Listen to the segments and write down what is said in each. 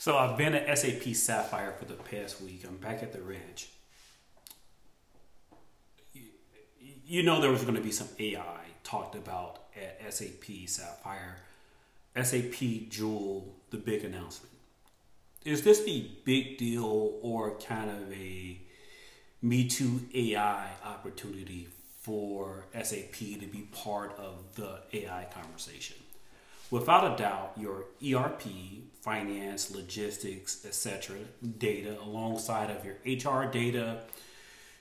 So I've been at SAP Sapphire for the past week. I'm back at the ranch. You know there was going to be some AI talked about at SAP Sapphire. SAP Joule, the big announcement. Is this the big deal or kind of a Me Too AI opportunity for SAP to be part of the AI conversation? Without a doubt, your ERP, finance, logistics, etc. data alongside of your HR data,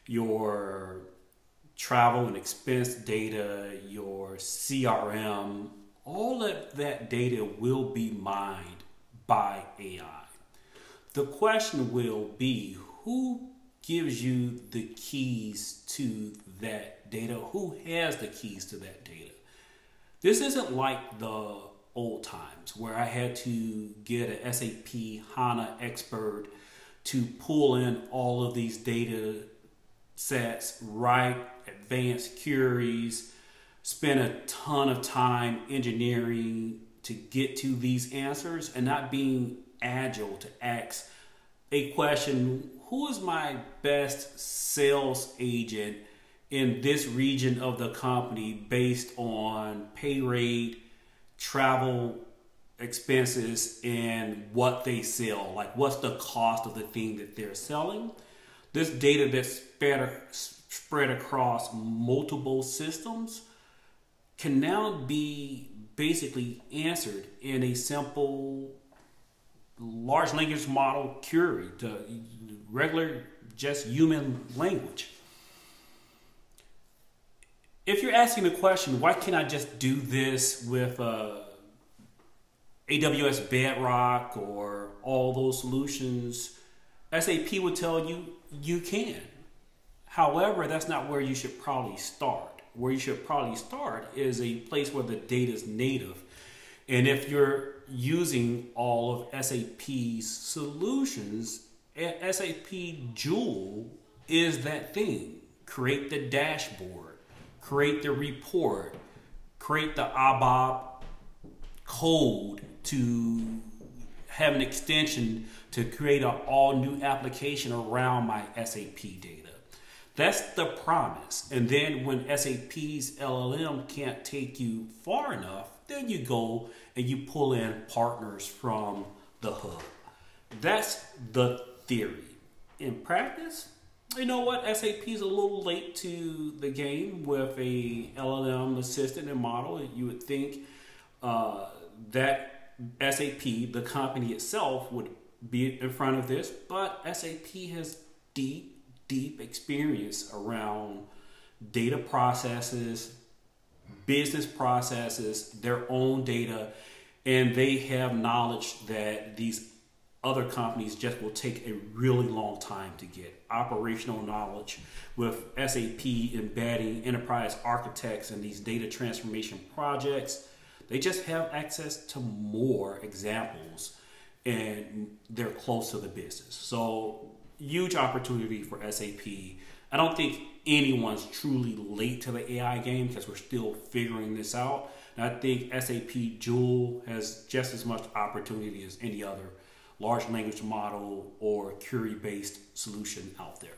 your travel and expense data, your CRM, all of that data will be mined by AI. The question will be who gives you the keys to that data? Who has the keys to that data? This isn't like the old times where I had to get an SAP HANA expert to pull in all of these data sets, write advanced queries, spend a ton of time engineering to get to these answers and not being agile to ask a question who is my best sales agent in this region of the company based on pay rate travel expenses and what they sell. Like, what's the cost of the thing that they're selling? This data that's spread, spread across multiple systems can now be basically answered in a simple large language model query to regular just human language if you're asking the question, why can't I just do this with uh, AWS Bedrock or all those solutions? SAP would tell you you can. However, that's not where you should probably start. Where you should probably start is a place where the data is native. And if you're using all of SAP's solutions, SAP Joule is that thing. Create the dashboard create the report, create the ABAP code to have an extension to create an all new application around my SAP data. That's the promise. And then when SAP's LLM can't take you far enough, then you go and you pull in partners from the hub. That's the theory. In practice, you know what? SAP is a little late to the game with a LLM assistant and model. You would think uh, that SAP, the company itself, would be in front of this, but SAP has deep, deep experience around data processes, business processes, their own data, and they have knowledge that these other companies just will take a really long time to get operational knowledge with SAP embedding enterprise architects in these data transformation projects. They just have access to more examples and they're close to the business. So, huge opportunity for SAP. I don't think anyone's truly late to the AI game because we're still figuring this out. And I think SAP Joule has just as much opportunity as any other large language model or query based solution out there.